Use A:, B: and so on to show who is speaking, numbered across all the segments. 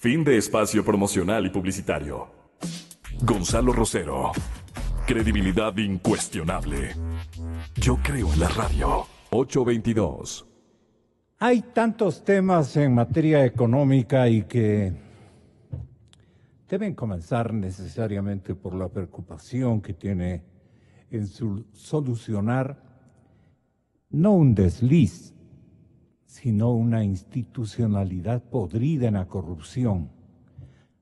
A: Fin de espacio promocional y publicitario. Gonzalo Rosero. Credibilidad incuestionable. Yo creo en la radio. 822.
B: Hay tantos temas en materia económica y que deben comenzar necesariamente por la preocupación que tiene en solucionar no un desliz, sino una institucionalidad podrida en la corrupción.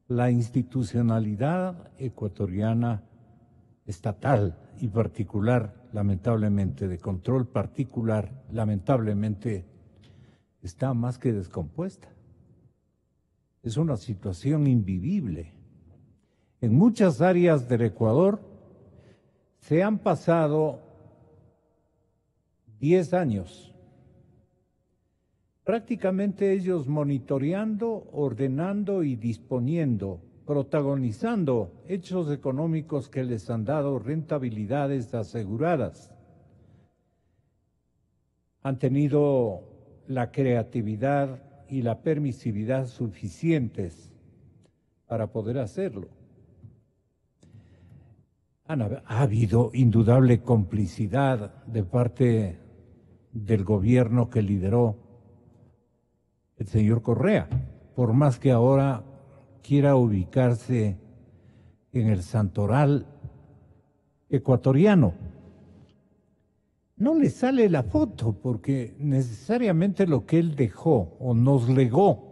B: La institucionalidad ecuatoriana estatal y particular, lamentablemente, de control particular, lamentablemente, está más que descompuesta. Es una situación invivible. En muchas áreas del Ecuador se han pasado 10 años prácticamente ellos monitoreando, ordenando y disponiendo, protagonizando hechos económicos que les han dado rentabilidades aseguradas. Han tenido la creatividad y la permisividad suficientes para poder hacerlo. ha habido indudable complicidad de parte del gobierno que lideró el señor Correa, por más que ahora quiera ubicarse en el santoral ecuatoriano. No le sale la foto porque necesariamente lo que él dejó o nos legó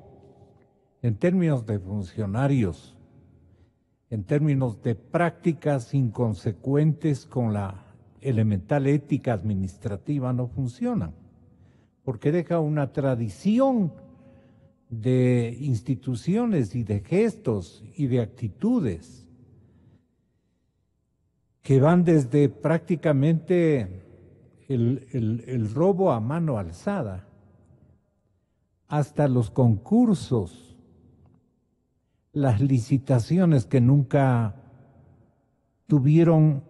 B: en términos de funcionarios, en términos de prácticas inconsecuentes con la elemental ética administrativa no funcionan, porque deja una tradición de instituciones y de gestos y de actitudes que van desde prácticamente el, robo a mano alzada, hasta los concursos, las licitaciones que nunca tuvieron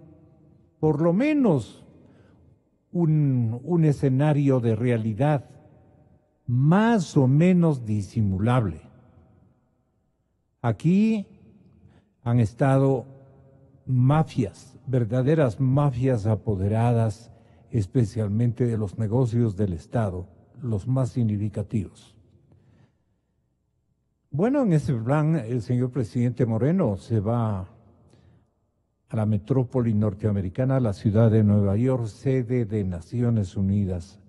B: por lo menos un, un, escenario de realidad más o menos disimulable. Aquí han estado mafias, verdaderas mafias apoderadas especialmente de los negocios del Estado, los más significativos. Bueno, en ese plan el señor presidente Moreno se va a la metrópoli norteamericana, la ciudad de Nueva York, sede de Naciones Unidas,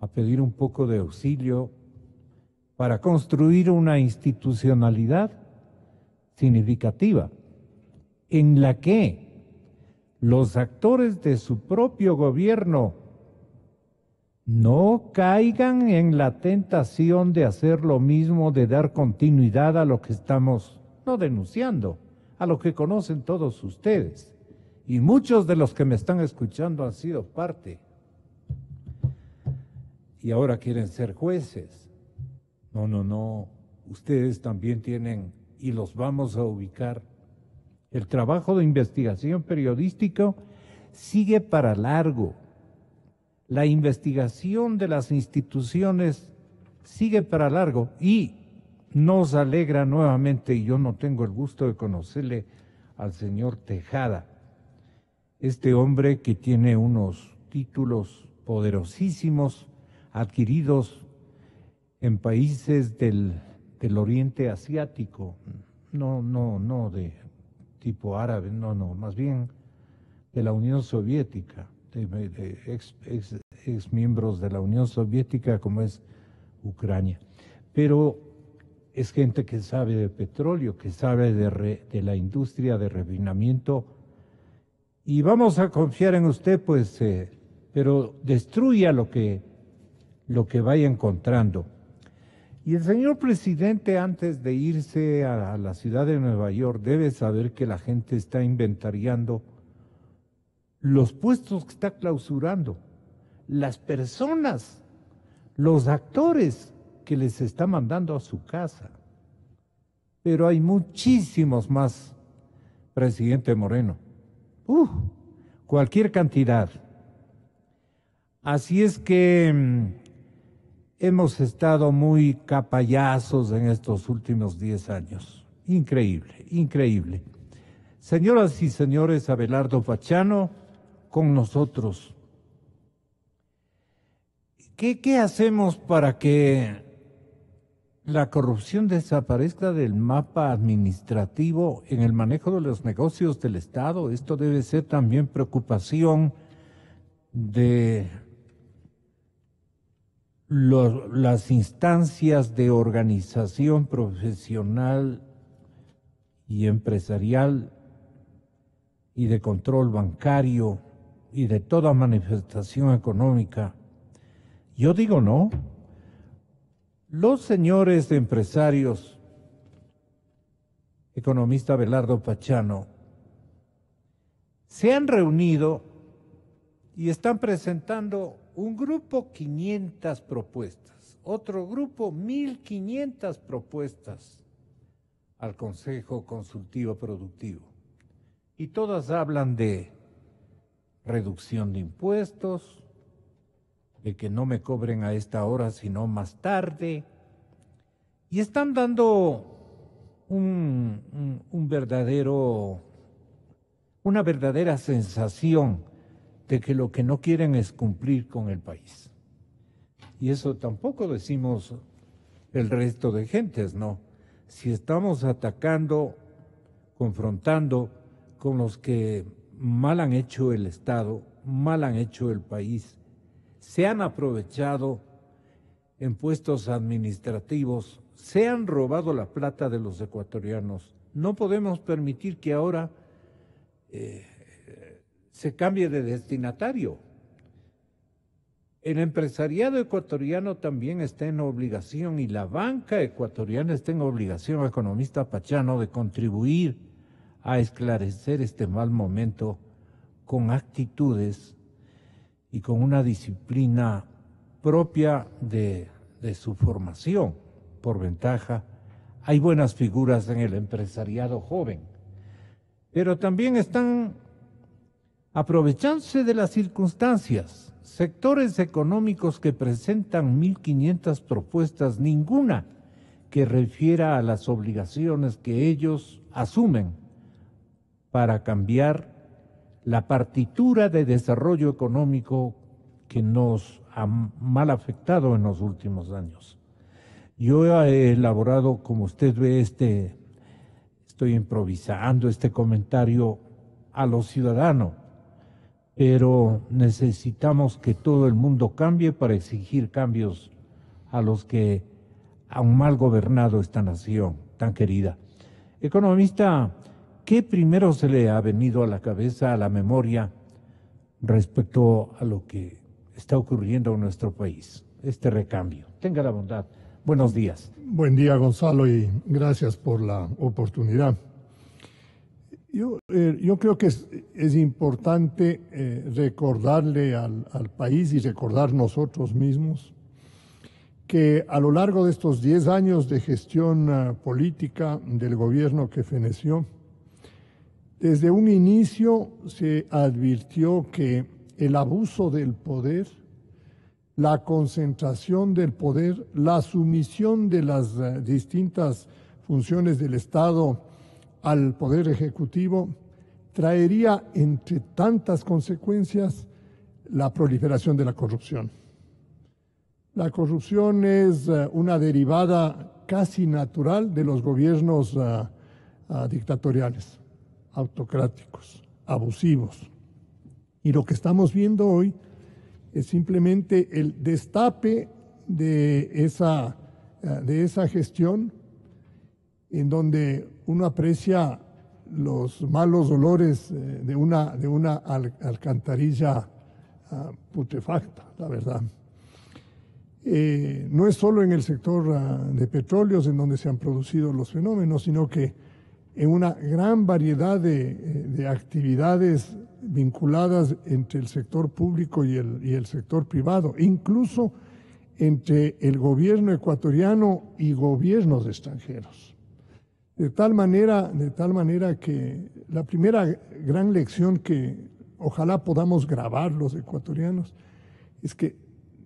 B: a pedir un poco de auxilio para construir una institucionalidad significativa en la que los actores de su propio gobierno no caigan en la tentación de hacer lo mismo, de dar continuidad a lo que estamos no denunciando, a lo que conocen todos ustedes. Y muchos de los que me están escuchando han sido parte. Y ahora quieren ser jueces. No, no, no. Ustedes también tienen y los vamos a ubicar el trabajo de investigación periodístico sigue para largo. La investigación de las instituciones sigue para largo y nos alegra nuevamente, y yo no tengo el gusto de conocerle al señor Tejada, este hombre que tiene unos títulos poderosísimos adquiridos en países del, del Oriente Asiático, no, no, no de tipo árabe, no, no, más bien de la Unión Soviética, de, ex, miembros de la Unión Soviética como es Ucrania. Pero es gente que sabe de petróleo, que sabe de, de la industria de refinamiento y vamos a confiar en usted, pues, eh, pero destruya lo que, lo que vaya encontrando. Y el señor presidente, antes de irse a, la ciudad de Nueva York, debe saber que la gente está inventariando los puestos que está clausurando, las personas, los actores que les está mandando a su casa. Pero hay muchísimos más, presidente Moreno. cualquier cantidad. Así es que mm, hemos estado muy capayazos en estos últimos 10 años. Increíble, increíble. Señoras y señores, Abelardo Pachano con nosotros. ¿Qué, ¿Qué, hacemos para que la corrupción desaparezca del mapa administrativo en el manejo de los negocios del Estado? Esto debe ser también preocupación de las instancias de organización profesional y empresarial y de control bancario y de toda manifestación económica. Yo digo no. Los señores empresarios, economista Belardo Pachano, se han reunido y están presentando un grupo 500 propuestas, otro grupo 1500 propuestas al Consejo Consultivo Productivo. Y todas hablan de reducción de impuestos, de que no me cobren a esta hora sino más tarde. Y están dando un, un verdadero, una verdadera sensación de que lo que no quieren es cumplir con el país. Y eso tampoco decimos el resto de gentes, ¿no? Si estamos atacando, confrontando con los que mal han hecho el Estado, mal han hecho el país, se han aprovechado en puestos administrativos, se han robado la plata de los ecuatorianos. No podemos permitir que ahora eh, se cambie de destinatario. El empresariado ecuatoriano también está en obligación y la banca ecuatoriana está en obligación, economista Pachano, de contribuir a esclarecer este mal momento con actitudes y con una disciplina propia de, de su formación. Por ventaja, hay buenas figuras en el empresariado joven, pero también están aprovechándose de las circunstancias, sectores económicos que presentan 1.500 propuestas, ninguna que refiera a las obligaciones que ellos asumen para cambiar la partitura de desarrollo económico que nos ha mal afectado en los últimos años. Yo he elaborado, como usted ve, este, estoy improvisando este comentario a los ciudadanos pero necesitamos que todo el mundo cambie para exigir cambios a los que han mal gobernado esta nación tan querida. Economista, ¿qué primero se le ha venido a la cabeza, a la memoria, respecto a lo que está ocurriendo en nuestro país, este recambio? Tenga la bondad. Buenos días.
C: Buen día, Gonzalo, y gracias por la oportunidad. Yo, eh, yo creo que es, importante eh, recordarle al, país y recordar nosotros mismos que a lo largo de estos 10 años de gestión uh, política del gobierno que feneció, desde un inicio se advirtió que el abuso del poder, la concentración del poder, la sumisión de las distintas funciones del Estado al Poder Ejecutivo traería, entre tantas consecuencias, la proliferación de la corrupción. La corrupción es uh, una derivada casi natural de los gobiernos uh, uh, dictatoriales, autocráticos, abusivos. Y lo que estamos viendo hoy es simplemente el destape de esa, de esa gestión en donde uno aprecia los malos olores eh, de una, alcantarilla uh, putrefacta, la verdad. Eh, no es solo en el sector uh, de petróleos en donde se han producido los fenómenos, sino que en una gran variedad de, eh, de actividades vinculadas entre el sector público y el sector privado, incluso entre el gobierno ecuatoriano y gobiernos extranjeros. De tal manera, de tal manera que la primera gran lección que ojalá podamos grabar los ecuatorianos es que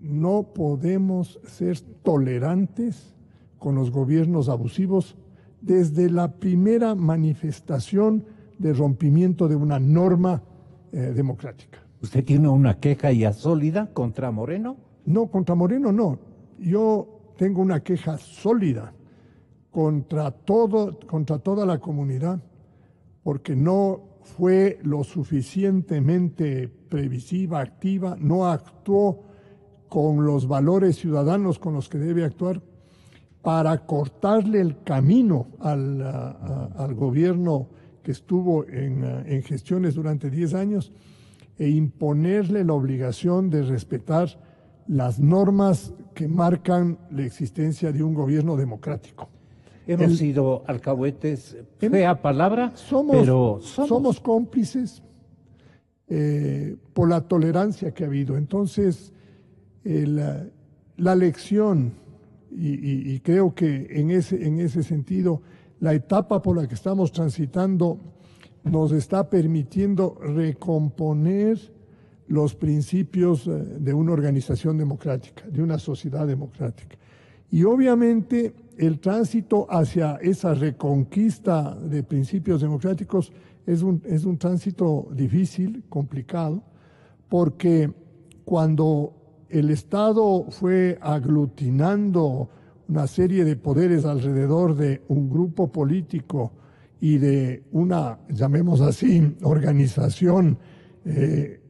C: no podemos ser tolerantes con los gobiernos abusivos desde la primera manifestación de rompimiento de una norma eh, democrática.
B: ¿Usted tiene una queja ya sólida contra Moreno?
C: No, contra Moreno no. Yo tengo una queja sólida contra, todo, contra toda la comunidad porque no fue lo suficientemente previsiva, activa, no actuó con los valores ciudadanos con los que debe actuar para cortarle el camino al, gobierno que estuvo en, en gestiones durante 10 años e imponerle la obligación de respetar las normas que marcan la existencia de un gobierno democrático.
B: Hemos sido alcahuetes, fea palabra,
C: somos,
B: pero
C: somos, cómplices eh, por la tolerancia que ha habido. Entonces, la lección, y, creo que en ese, en ese sentido, la etapa por la que estamos transitando nos está permitiendo recomponer los principios eh, de una organización democrática, de una sociedad democrática. Y obviamente el tránsito hacia esa reconquista de principios democráticos es un, es un tránsito difícil, complicado, porque cuando el Estado fue aglutinando una serie de poderes alrededor de un grupo político y de una, llamemos así, organización eh,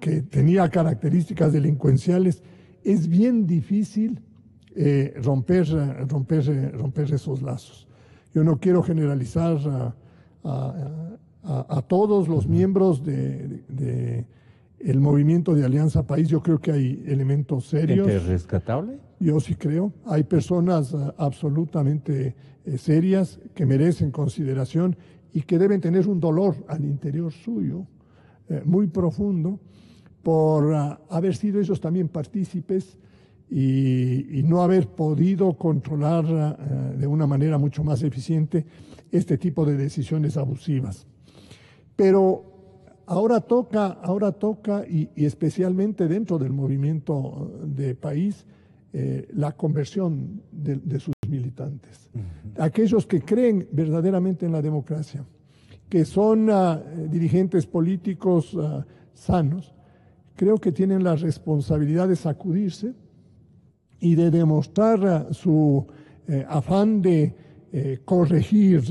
C: que tenía características delincuenciales, es bien difícil eh, romper, romper, romper esos lazos. Yo no quiero generalizar a, todos los miembros de, el movimiento de Alianza País. Yo creo que hay elementos serios.
B: ¿Es rescatable?
C: Yo sí creo. Hay personas ah, absolutamente eh, serias que merecen consideración y que deben tener un dolor al interior suyo eh, muy profundo por ah, haber sido ellos también partícipes y, no haber podido controlar eh, de una manera mucho más eficiente este tipo de decisiones abusivas. Pero ahora toca, ahora toca y, especialmente dentro del movimiento de país, eh, la conversión de, sus militantes. Aquellos que creen verdaderamente en la democracia, que son ah, dirigentes políticos ah, sanos, creo que tienen la responsabilidad de sacudirse y de demostrar eh, su eh, afán de eh, corregir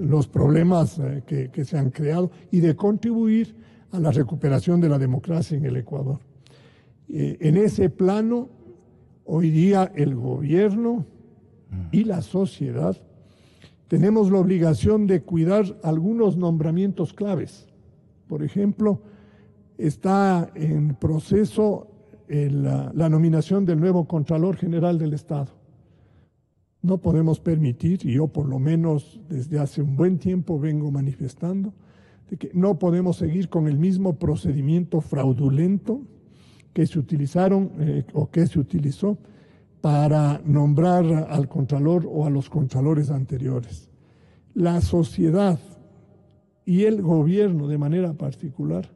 C: los problemas que, que, se han creado y de contribuir a la recuperación de la democracia en el Ecuador. en ese plano, hoy día el gobierno y la sociedad tenemos la obligación de cuidar algunos nombramientos claves. Por ejemplo, está en proceso la, nominación del nuevo Contralor General del Estado. No podemos permitir, y yo por lo menos desde hace un buen tiempo vengo manifestando, que no podemos seguir con el mismo procedimiento fraudulento que se utilizaron eh, o que se utilizó para nombrar al Contralor o a los Contralores anteriores. La sociedad y el gobierno de manera particular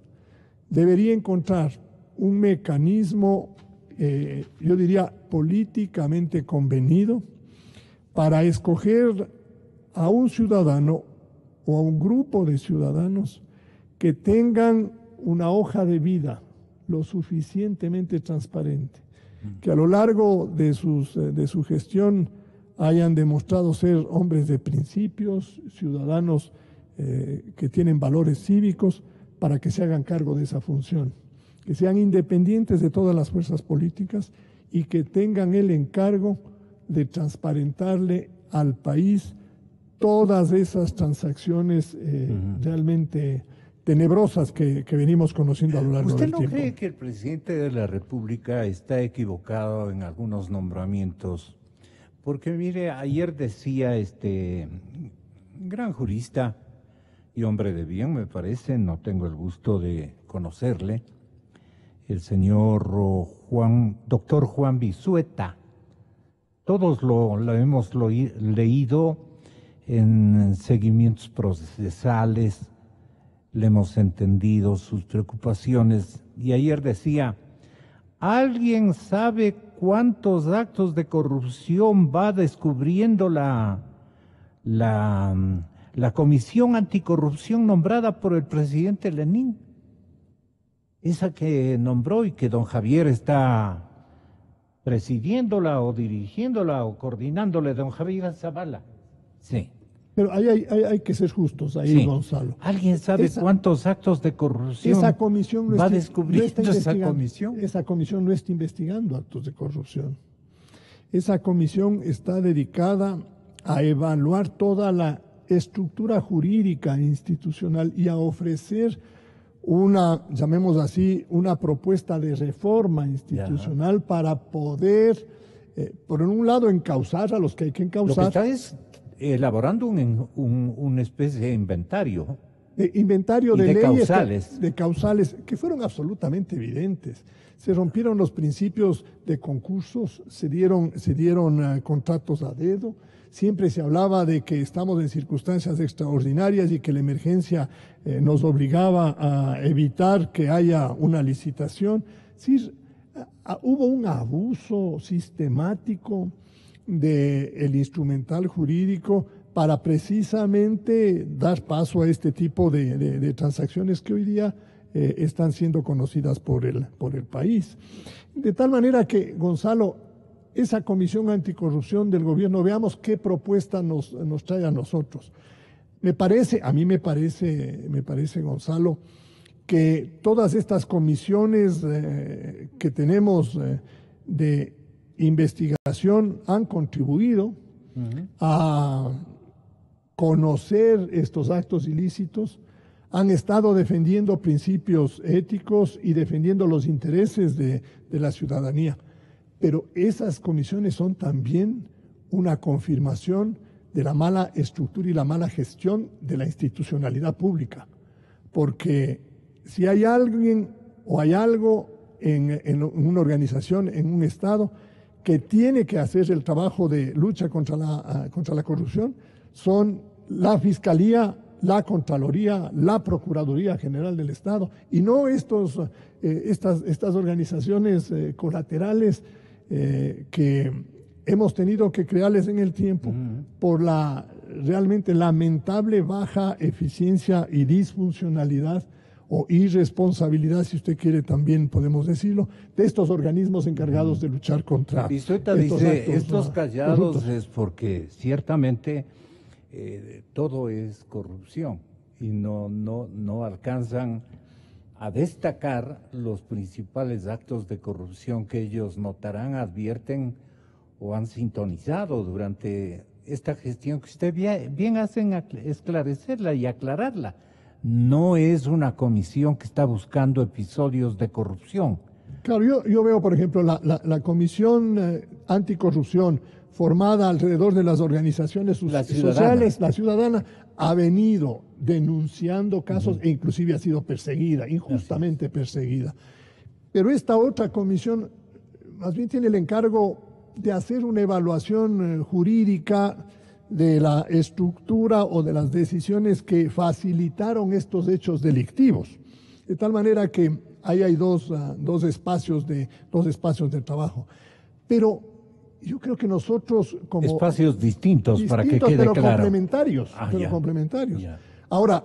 C: debería encontrar un mecanismo, eh, yo diría, políticamente convenido para escoger a un ciudadano o a un grupo de ciudadanos que tengan una hoja de vida lo suficientemente transparente, que a lo largo de, sus, eh, de su gestión hayan demostrado ser hombres de principios, ciudadanos eh, que tienen valores cívicos, para que se hagan cargo de esa función que sean independientes de todas las fuerzas políticas y que tengan el encargo de transparentarle al país todas esas transacciones eh, realmente tenebrosas que, venimos conociendo a lo largo
B: del
C: tiempo. ¿Usted
B: no cree que el presidente de la República está equivocado en algunos nombramientos? Porque mire, ayer decía este gran jurista y hombre de bien, me parece, no tengo el gusto de conocerle, el señor Juan, doctor Juan Bisueta. Todos lo, hemos leído en seguimientos procesales, le hemos entendido sus preocupaciones y ayer decía, ¿Alguien sabe cuántos actos de corrupción va descubriendo la, la, la comisión anticorrupción nombrada por el presidente Lenin? Esa que nombró y que don Javier está presidiéndola o dirigiéndola o coordinándole, don Javier Zavala. Sí.
C: Pero ahí hay, hay, hay, que ser justos, ahí,
B: Sí.
C: Gonzalo.
B: ¿Alguien sabe
C: Esa-
B: cuántos actos de corrupción
C: Esa comisión no
B: va
C: está,
B: descubriendo
C: no
B: esa comisión?
C: Esa comisión no está investigando actos de corrupción. Esa comisión está dedicada a evaluar toda la estructura jurídica institucional y a ofrecer una, llamemos así, una propuesta de reforma institucional para poder, eh, por un lado, encauzar a los que hay que
B: Lo que
C: encauzar.
B: está es elaborando un, un- una especie de inventario.
C: de inventario de,
B: de
C: leyes que-
B: causales.
C: de causales que fueron absolutamente evidentes. Se rompieron los principios de concursos, se dieron, se dieron eh, contratos a dedo, siempre se hablaba de que estamos en circunstancias extraordinarias y que la emergencia eh, nos obligaba a evitar que haya una licitación. Sí, hubo un abuso sistemático del instrumental jurídico para precisamente dar paso a este tipo de, de- de transacciones que hoy día eh, están siendo conocidas por el país. De tal manera que, Gonzalo, esa comisión anticorrupción del gobierno, veamos qué propuesta nos, nos trae a nosotros. Me parece, a mí me parece, me parece, Gonzalo, que todas estas comisiones eh, que tenemos eh, de investigación han contribuido a conocer estos actos ilícitos, han estado defendiendo principios éticos y defendiendo los intereses de, de la ciudadanía. Pero esas comisiones son también una confirmación de la mala estructura y la mala gestión de la institucionalidad pública. Porque si hay alguien o hay algo en, una organización, en un Estado, que tiene que hacer el trabajo de lucha contra la, ah, contra la corrupción, son la Fiscalía, la Contraloría, la Procuraduría General del Estado, y no estos, eh, estas, estas organizaciones eh, colaterales eh, que hemos tenido que crearles en el tiempo por la realmente lamentable baja eficiencia y disfuncionalidad o irresponsabilidad, si usted quiere también podemos decirlo, de estos organismos encargados de luchar contra
B: Pistueta
C: estos
B: dice,
C: actos,
B: estos callados
C: corruptos".
B: es porque ciertamente eh, todo es corrupción y no, no, no alcanzan a destacar los principales actos de corrupción que ellos notarán, advierten o han sintonizado durante esta gestión que usted bien, bien hace en acl- esclarecerla y aclararla. No es una comisión que está buscando episodios de corrupción.
C: Claro, yo, veo, por ejemplo, la Comisión eh, Anticorrupción formada alrededor de las organizaciones
B: La
C: sociales, la ciudadana, ha venido denunciando casos e inclusive ha sido perseguida, injustamente perseguida. Pero esta otra comisión más bien tiene el encargo de hacer una evaluación eh, jurídica de la estructura o de las decisiones que facilitaron estos hechos delictivos. De tal manera que ahí hay dos, ah, dos, espacios, de, dos espacios de trabajo. Pero yo creo que nosotros como...
B: Espacios distintos, para que quede
C: pero
B: claro.
C: complementarios,
B: Ah,
C: pero
B: ya.
C: complementarios.
B: Ya.
C: Ahora,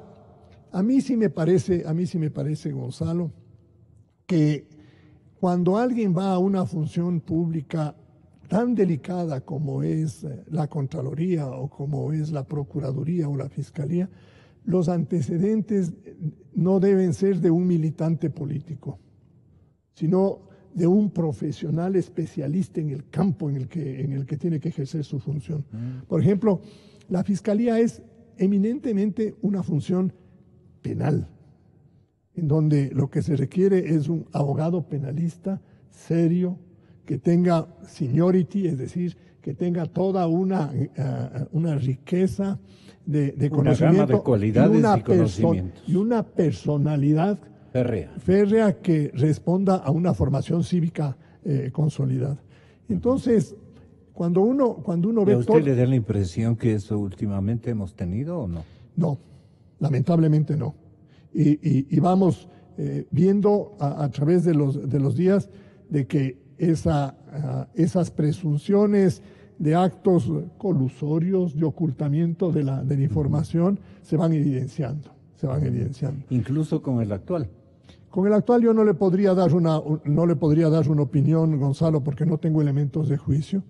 C: a mí sí me parece, a mí sí me parece, Gonzalo, que cuando alguien va a una función pública tan delicada como es eh, la Contraloría o como es la Procuraduría o la Fiscalía, los antecedentes no deben ser de un militante político, sino de un profesional especialista en el campo en el que, en el que tiene que ejercer su función. Por ejemplo, la Fiscalía es eminentemente una función penal, en donde lo que se requiere es un abogado penalista serio, que tenga seniority, es decir, que tenga toda una, eh, una riqueza de, de
B: Una
C: conocimiento
B: gama de cualidades
C: una
B: y conocimientos.
C: y una personalidad
B: Ferrea.
C: férrea que responda a una formación cívica eh, consolidada. Entonces, cuando uno, cuando uno
B: ¿Y
C: ve
B: a usted
C: todo-
B: le da la impresión que eso últimamente hemos tenido o no?
C: No, lamentablemente no. Y, y- y vamos eh, viendo a, a través de los, de los días de que esa, ah, esas presunciones de actos colusorios, de ocultamiento de la, de la información, se van evidenciando, se van evidenciando.
B: Incluso con el actual.
C: Con el actual yo no le podría dar una, no le podría dar una opinión, Gonzalo, porque no tengo elementos de juicio,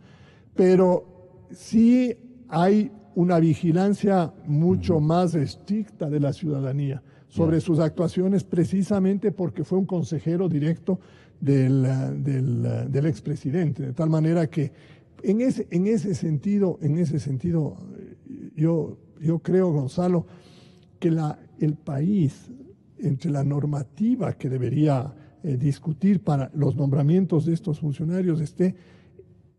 C: pero sí hay una vigilancia mucho más estricta de la ciudadanía sobre sus actuaciones precisamente porque fue un consejero directo del, del, del expresidente, de tal manera que en ese, en ese sentido, en ese sentido, yo, yo creo, Gonzalo, que la, el país, entre la normativa que debería eh, discutir para los nombramientos de estos funcionarios, esté,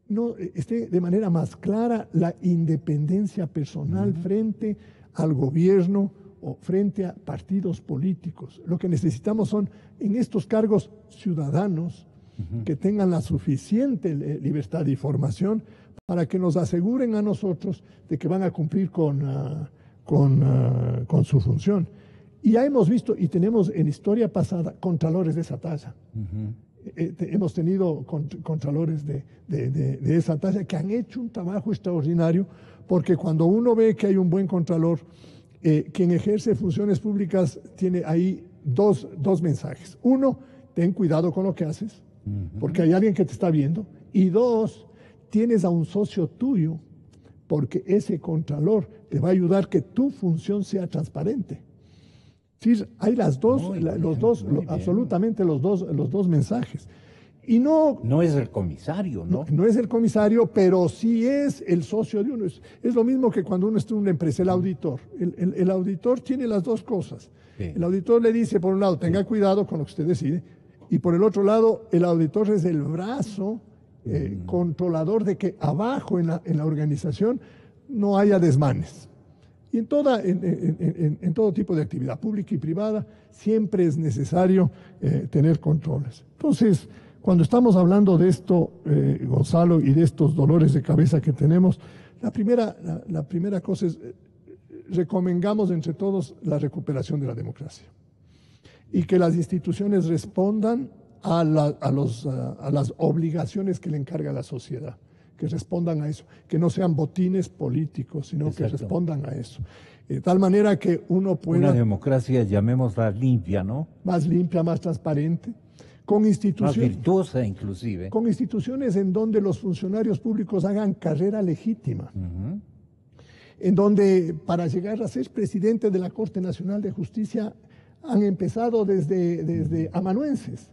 C: no, esté de manera más clara la independencia personal frente al gobierno o frente a partidos políticos. Lo que necesitamos son en estos cargos ciudadanos que tengan la suficiente eh, libertad de información para que nos aseguren a nosotros de que van a cumplir con, ah, con, ah, con, su función. Y ya hemos visto y tenemos en historia pasada contralores de esa talla. Eh, eh, hemos tenido contralores de, de, de, esa talla que han hecho un trabajo extraordinario porque cuando uno ve que hay un buen contralor, eh, quien ejerce funciones públicas tiene ahí dos, dos mensajes. Uno, ten cuidado con lo que haces, porque hay alguien que te está viendo. Y dos, tienes a un socio tuyo, porque ese contralor te va a ayudar que tu función sea transparente. Sí, hay las dos, los dos, absolutamente los dos, los dos mensajes. Y no,
B: no es el comisario, ¿no?
C: ¿no? es el comisario, pero sí es el socio de uno. Es, es lo mismo que cuando uno está en una empresa, el auditor. El, el, el auditor tiene las dos cosas. Sí. El auditor le dice, por un lado, tenga cuidado con lo que usted decide, y por el otro lado, el auditor es el brazo eh, mm. controlador de que abajo en la, en la, organización no haya desmanes. Y en, todo tipo de actividad pública y privada siempre es necesario eh, tener controles. Entonces, cuando estamos hablando de esto, eh, Gonzalo, y de estos dolores de cabeza que tenemos, la primera, la, primera cosa es, eh, recomendamos entre todos la recuperación de la democracia y que las instituciones respondan a las obligaciones que le encarga la sociedad que respondan a eso, que no sean botines políticos, sino Exacto. que respondan a eso. De tal manera que uno pueda...
B: Una democracia, llamémosla limpia, ¿no?
C: Más limpia, más transparente, con instituciones...
B: Más virtuosa, inclusive.
C: Con instituciones en donde los funcionarios públicos hagan carrera legítima. Uh -huh. En donde para llegar a ser presidente de la Corte Nacional de Justicia han empezado desde, desde amanuenses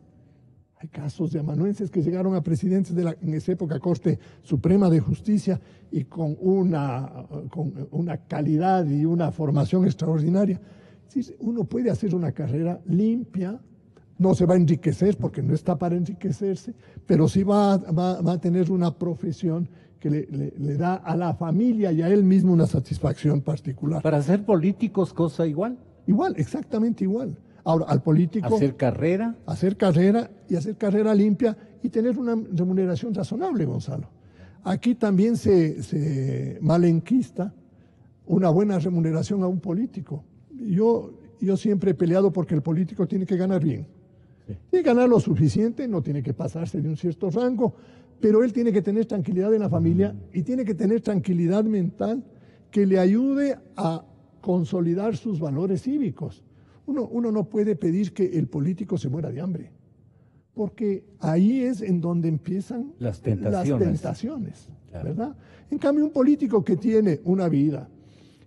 C: hay casos de amanuenses que llegaron a presidentes de la, en esa época, Corte Suprema de Justicia, y con una, con una calidad y una formación extraordinaria. Uno puede hacer una carrera limpia, no se va a enriquecer porque no está para enriquecerse, pero sí va, va, va a tener una profesión que le, le, le, da a la familia y a él mismo una satisfacción particular.
B: Para ser políticos, cosa igual.
C: Igual, exactamente igual. Ahora, al político.
B: Hacer carrera.
C: Hacer carrera y hacer carrera limpia y tener una remuneración razonable, Gonzalo. Aquí también se, se malenquista una buena remuneración a un político. Yo, yo siempre he peleado porque el político tiene que ganar bien. Sí. Tiene que ganar lo suficiente, no tiene que pasarse de un cierto rango, pero él tiene que tener tranquilidad en la familia y tiene que tener tranquilidad mental que le ayude a consolidar sus valores cívicos. Uno, uno, no puede pedir que el político se muera de hambre, porque ahí es en donde empiezan
B: las tentaciones,
C: las tentaciones claro. ¿verdad? En cambio, un político que tiene una vida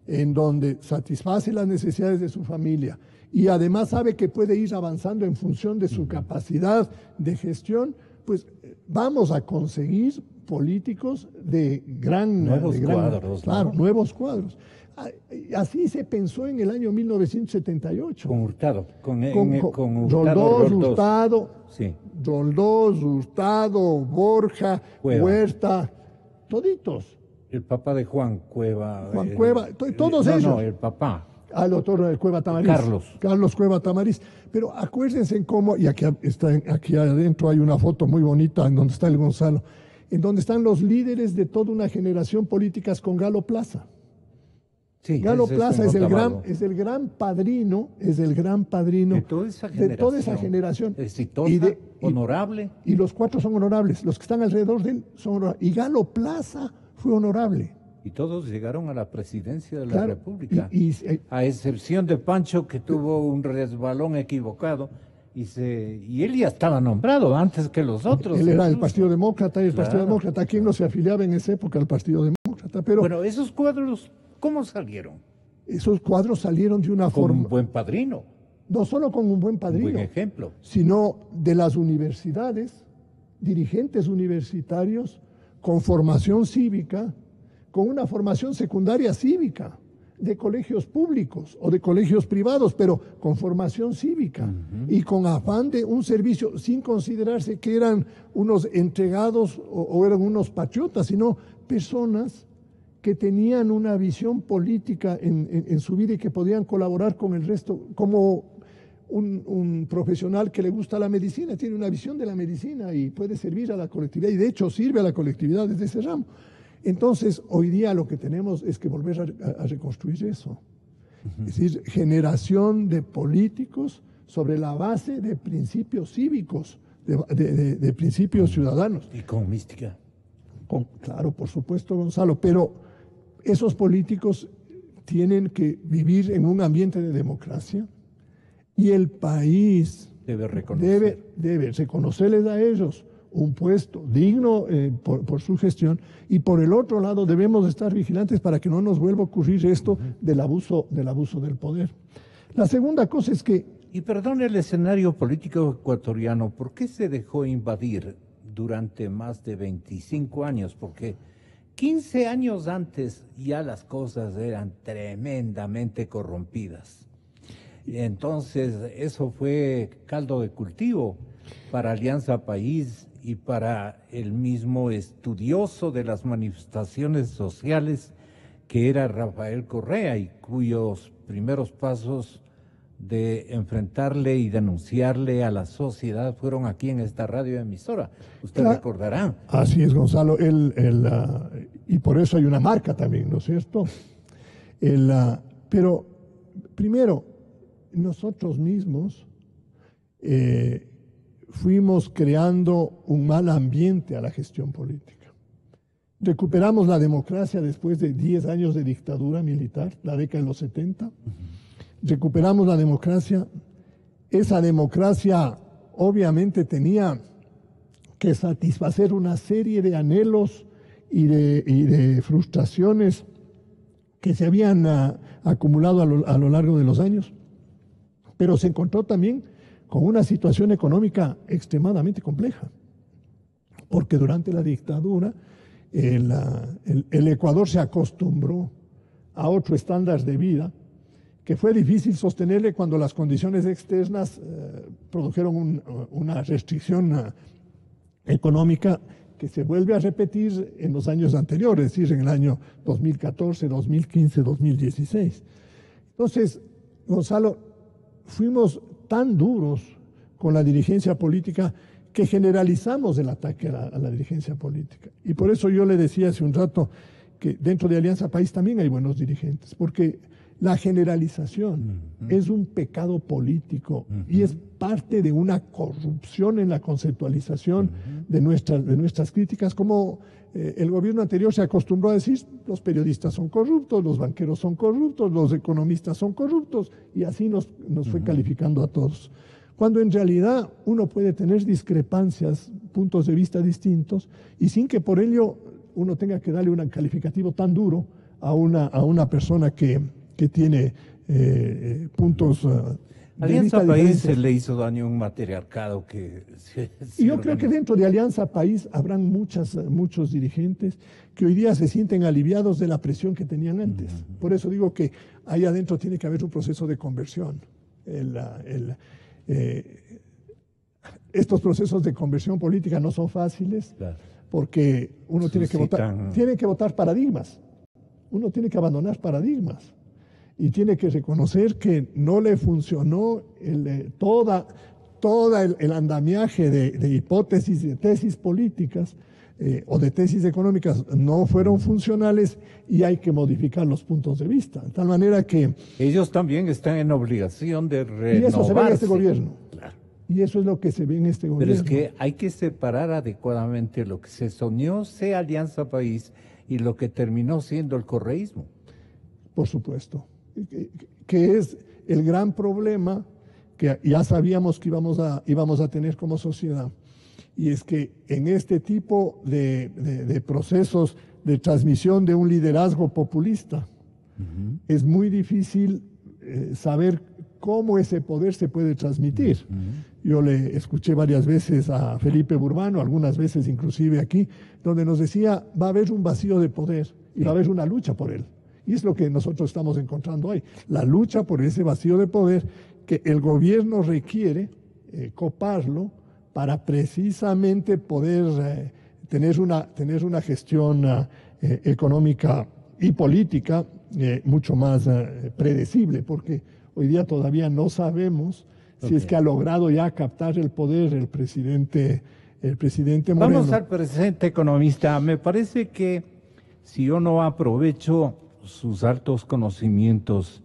C: en donde satisface las necesidades de su familia y además sabe que puede ir avanzando en función de su capacidad de gestión, pues vamos a conseguir políticos de gran...
B: Nuevos
C: de gran,
B: cuadros.
C: Claro, ¿no? nuevos cuadros. Así se pensó en el año 1978.
B: Con Hurtado. Con,
C: con,
B: en,
C: con Hurtado, Roldós, Hurtado,
B: sí.
C: Roldós, Hurtado, Borja, Cueva. Huerta, toditos.
B: El papá de Juan Cueva.
C: Juan Cueva, todos
B: no,
C: ellos.
B: No, el papá.
C: Al doctor Cueva Tamariz.
B: Carlos.
C: Carlos Cueva Tamariz. Pero acuérdense en cómo, y aquí, está, aquí adentro hay una foto muy bonita en donde está el Gonzalo, en donde están los líderes de toda una generación políticas con Galo Plaza.
B: Sí,
C: Galo
B: es
C: Plaza es el, gran, es el gran padrino, es el gran padrino
B: de toda esa
C: de
B: generación.
C: toda esa generación.
B: Exitosa,
C: Y de- y-
B: honorable.
C: Y los cuatro son honorables, los que están alrededor de él son honorables. Y Galo Plaza fue honorable.
B: Y todos llegaron a la presidencia de la
C: Claro,
B: República.
C: y- y, eh,
B: a excepción de Pancho, que tuvo un resbalón equivocado. Y, se, y él ya estaba nombrado antes que los otros.
C: él era el
B: incluso.
C: Partido Demócrata y el Partido. Demócrata. ¿Quién no se afiliaba en esa época al Partido Demócrata? Pero
B: Bueno, esos cuadros, ¿cómo salieron?
C: esos cuadros salieron de una
B: Con
C: forma,
B: un buen padrino,
C: no solo con un buen
B: un
C: padrino,
B: buen ejemplo.
C: sino de las universidades, dirigentes universitarios con formación cívica, con una formación secundaria cívica, de colegios públicos o de colegios privados, pero con formación cívica y con afán de un servicio, sin considerarse que eran unos entregados o, o eran unos patriotas, sino personas que tenían una visión política en, en- en su vida y que podían colaborar con el resto, como un, un profesional que le gusta la medicina, tiene una visión de la medicina y puede servir a la colectividad, y de hecho sirve a la colectividad desde ese ramo. Entonces, hoy día lo que tenemos es que volver a, reconstruir eso. Es decir, generación de políticos sobre la base de principios cívicos, de, de- de- de principios ciudadanos.
B: Y con mística.
C: Con- claro, por supuesto, Gonzalo, pero esos políticos tienen que vivir en un ambiente de democracia y el país
B: Debe reconocer.
C: debe, debe reconocerles a ellos un puesto digno eh, por, por su gestión y por el otro lado debemos estar vigilantes para que no nos vuelva a ocurrir esto del, abuso, del abuso del poder. La segunda cosa es que
B: Y perdón el escenario político ecuatoriano, ¿por qué se dejó invadir durante más de 25 años? Porque 15 años antes ya las cosas eran tremendamente corrompidas. Entonces eso fue caldo de cultivo para Alianza País y para el mismo estudioso de las manifestaciones sociales que era Rafael Correa y cuyos primeros pasos de enfrentarle y denunciarle a la sociedad fueron aquí en esta radio emisora. Usted
C: Claro.
B: recordará.
C: Así es, Gonzalo. El, el, ah, y por eso hay una marca también, ¿no es cierto? El, ah, pero primero, nosotros mismos eh, fuimos creando un mal ambiente a la gestión política. Recuperamos la democracia después de 10 años de dictadura militar, la década de los 70. Recuperamos la democracia. Esa democracia obviamente tenía que satisfacer una serie de anhelos y de, y de frustraciones que se habían ah, acumulado a lo, a lo largo de los años, pero se encontró también con una situación económica extremadamente compleja, porque durante la dictadura el, ah, el- el Ecuador se acostumbró a otro estándar de vida que fue difícil sostenerle cuando las condiciones externas eh, produjeron un- una restricción ah, económica que se vuelve a repetir en los años anteriores, es decir, en el año 2014, 2015, 2016. Entonces, Gonzalo, fuimos tan duros con la dirigencia política que generalizamos el ataque a la, a la dirigencia política. Y por eso yo le decía hace un rato que dentro de Alianza País también hay buenos dirigentes, porque la generalización es un pecado político y es parte de una corrupción en la conceptualización de, nuestras, de nuestras críticas, como eh, el gobierno anterior se acostumbró a decir, los periodistas son corruptos, los banqueros son corruptos, los economistas son corruptos, y así nos, nos fue calificando a todos. Cuando en realidad uno puede tener discrepancias, puntos de vista distintos, y sin que por ello uno tenga que darle un calificativo tan duro a una, a una persona que, que tiene eh, eh, puntos... de
B: Alianza País se le hizo daño a un matriarcado que se, se
C: Y yo creo que dentro de Alianza País habrán muchas, eh, muchos dirigentes que hoy día se sienten aliviados de la presión que tenían antes. Por eso digo que ahí adentro tiene que haber un proceso de conversión. El, el, eh, estos procesos de conversión política no son fáciles
B: Claro.
C: porque uno tiene que votar, tiene que votar paradigmas. Uno tiene que abandonar paradigmas y tiene que reconocer que no le funcionó el, eh, toda, toda el, el andamiaje de, de hipótesis de tesis políticas eh, o de tesis económicas no fueron funcionales y hay que modificar los puntos de vista. De tal manera que...
B: Ellos también están en obligación de renovarse.
C: Y eso se ve en este gobierno. Y eso es lo que se ve en este gobierno.
B: Pero es que hay que separar adecuadamente lo que se soñó sea Alianza País y lo que terminó siendo el correísmo.
C: Por supuesto. Que es el gran problema que ya sabíamos que íbamos a, íbamos a tener como sociedad y es que en este tipo de, procesos de transmisión de un liderazgo populista, es muy difícil eh, saber cómo ese poder se puede transmitir. Yo le escuché varias veces a Felipe Burbano, algunas veces inclusive aquí, donde nos decía, va a haber un vacío de poder y va a haber una lucha por él. Y es lo que nosotros estamos encontrando hoy, la lucha por ese vacío de poder que el gobierno requiere eh, coparlo para precisamente poder eh, tener, una, tener una gestión eh, económica y política mucho más predecible, porque hoy día todavía no sabemos si es que ha logrado ya captar el poder el presidente, el presidente Moreno.
B: Vamos al presente economista. Me parece que si yo no aprovecho sus altos conocimientos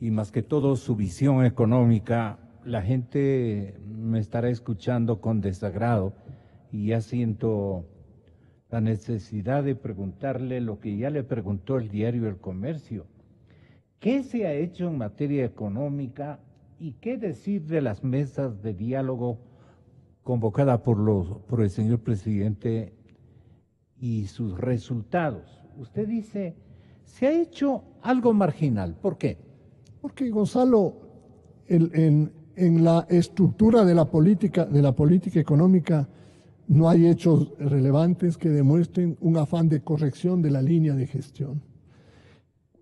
B: y más que todo su visión económica, la gente me estará escuchando con desagrado y ya siento la necesidad de preguntarle lo que ya le preguntó el diario El Comercio. ¿Qué se ha hecho en materia económica y qué decir de las mesas de diálogo convocadas por, el señor presidente y sus resultados? Usted dice, se ha hecho algo marginal. ¿Por qué?
C: Porque Gonzalo, en, la estructura de la política, económica no hay hechos relevantes que demuestren un afán de corrección de la línea de gestión.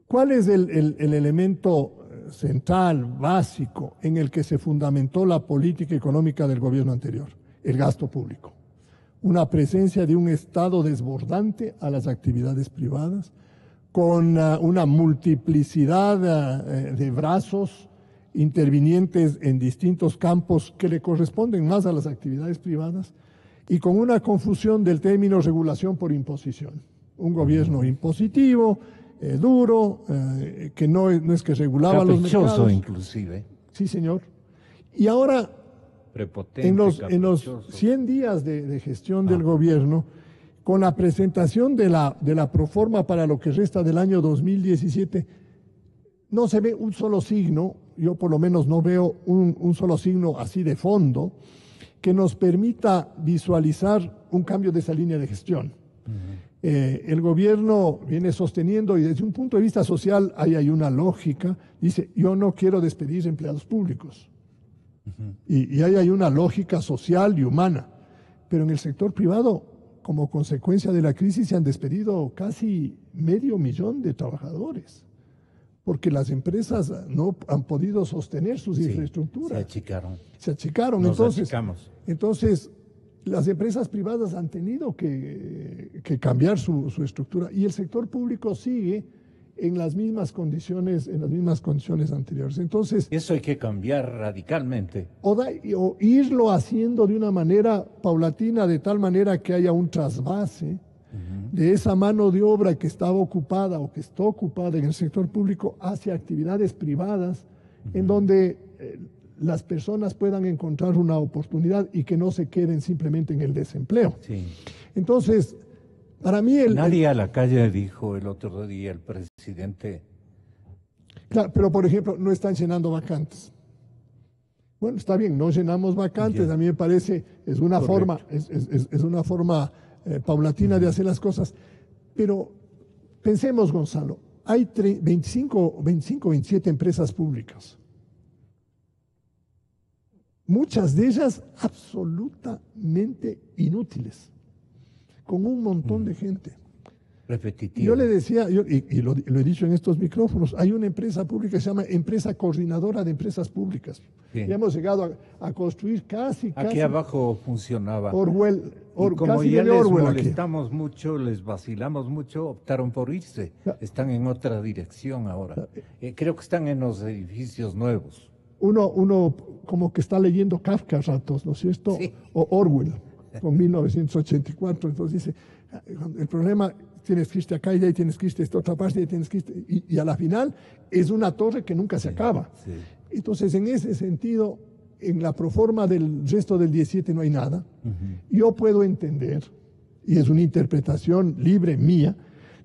C: ¿Cuál es el, el elemento central, básico, en el que se fundamentó la política económica del gobierno anterior? El gasto público. Una presencia de un Estado desbordante a las actividades privadas, con uh, una multiplicidad uh, de brazos intervinientes en distintos campos que le corresponden más a las actividades privadas y con una confusión del término regulación por imposición. Un gobierno impositivo, eh, duro, eh, que no, no, es que regulaba los mercados.
B: inclusive.
C: Sí, señor. Y ahora, en los, en los 100 días de, gestión del gobierno, con la presentación de la, de la proforma para lo que resta del año 2017, no se ve un solo signo yo por lo menos no veo un, solo signo así de fondo que nos permita visualizar un cambio de esa línea de gestión. Eh, el gobierno viene sosteniendo, y desde un punto de vista social ahí hay una lógica, dice, yo no quiero despedir empleados públicos. y, y ahí hay una lógica social y humana. Pero en el sector privado, como consecuencia de la crisis, se han despedido casi medio millón de trabajadores porque las empresas no han podido sostener sus infraestructuras.
B: Se achicaron.
C: Se achicaron. entonces, entonces, las empresas privadas han tenido que, cambiar su, estructura y el sector público sigue en las mismas condiciones, en las mismas condiciones anteriores. Entonces,
B: eso hay que cambiar radicalmente.
C: O, o irlo haciendo de una manera paulatina, de tal manera que haya un trasvase de esa mano de obra que estaba ocupada o que está ocupada en el sector público hacia actividades privadas, en donde eh, las personas puedan encontrar una oportunidad y que no se queden simplemente en el desempleo. Entonces, para mí el...
B: Nadie a la calle dijo el otro día el presidente.
C: Claro, pero por ejemplo, no están llenando vacantes. Bueno, está bien, no llenamos vacantes, a mí me parece, es una forma, es, es una forma eh, paulatina de hacer las cosas. Pero pensemos, Gonzalo, hay 25, 25, 27 empresas públicas. Muchas de ellas absolutamente inútiles, con un montón de gente.
B: Repetitivo.
C: Yo le decía, y, lo, he dicho en estos micrófonos, hay una empresa pública que se llama Empresa Coordinadora de Empresas Públicas. Y hemos llegado a, construir casi, casi...
B: Aquí abajo funcionaba.
C: Orwell,
B: como ya les molestamos mucho, les vacilamos mucho, optaron por irse. Están en otra dirección ahora. Eh, creo que están en los edificios nuevos.
C: Uno, uno como que está leyendo Kafka a ratos, ¿no es cierto? O Orwell. Con 1984. Entonces dice, el problema, tienes que irte acá y ahí tienes que irte a esta otra parte y tienes que irte, y, a la final es una torre que nunca se acaba. Entonces, en ese sentido, en la proforma del resto del 17 no hay nada. Yo puedo entender, y es una interpretación libre mía,